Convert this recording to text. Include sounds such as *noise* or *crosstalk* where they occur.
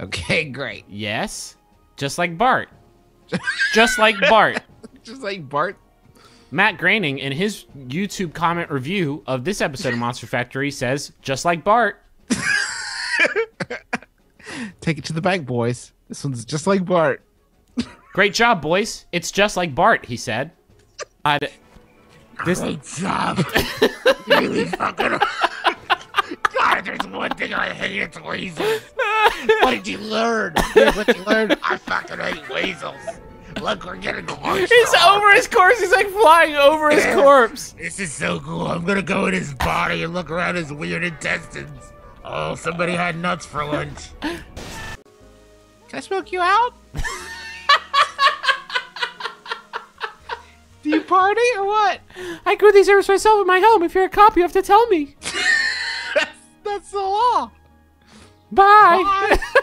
Okay, *laughs* great. Yes. Just like Bart. Just like Bart. *laughs* Just like Bart. Matt Groening, in his YouTube comment review of this episode of Monster Factory, says, just like Bart. *laughs* Take it to the bank, boys. This one's just like Bart. Great job, boys. It's just like Bart, he said. I'd, this, Great job. really fucking. God, there's one thing I hate. It's weasels. What did you learn? Here's what you learned. I fucking hate weasels. Look, we're getting close. He's over his corpse. He's like flying over his corpse. This is so cool. I'm gonna go in his body and look around his weird intestines. Oh, somebody had nuts for lunch. Can I smoke you out? *laughs* Do you party or what? I grew these herbs myself in my home. If you're a cop, you have to tell me. *laughs* That's the law. Bye. Bye. *laughs*